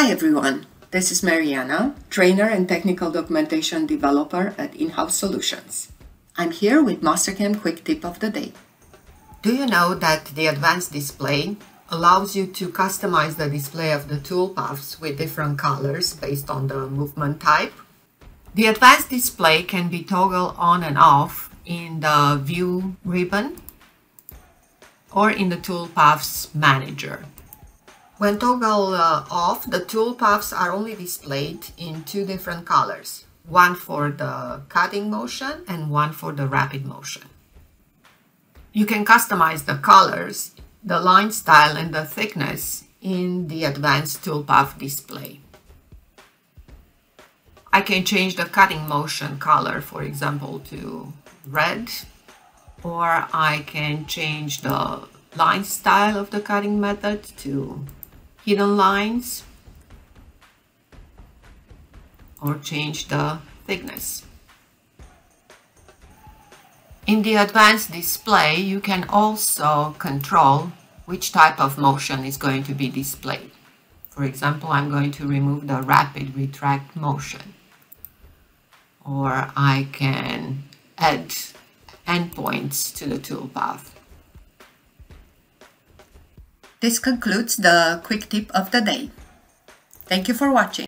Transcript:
Hi everyone, this is Mariana, trainer and technical documentation developer at InHouse Solutions. I'm here with Mastercam Quick Tip of the Day. Do you know that the advanced display allows you to customize the display of the toolpaths with different colors based on the movement type? The advanced display can be toggled on and off in the View ribbon or in the Toolpaths Manager. When toggle uh, off, the toolpaths are only displayed in two different colors, one for the cutting motion and one for the rapid motion. You can customize the colors, the line style and the thickness in the advanced toolpath display. I can change the cutting motion color, for example, to red, or I can change the line style of the cutting method to hidden lines or change the thickness. In the advanced display, you can also control which type of motion is going to be displayed. For example, I'm going to remove the rapid retract motion. Or I can add endpoints to the toolpath. This concludes the quick tip of the day. Thank you for watching.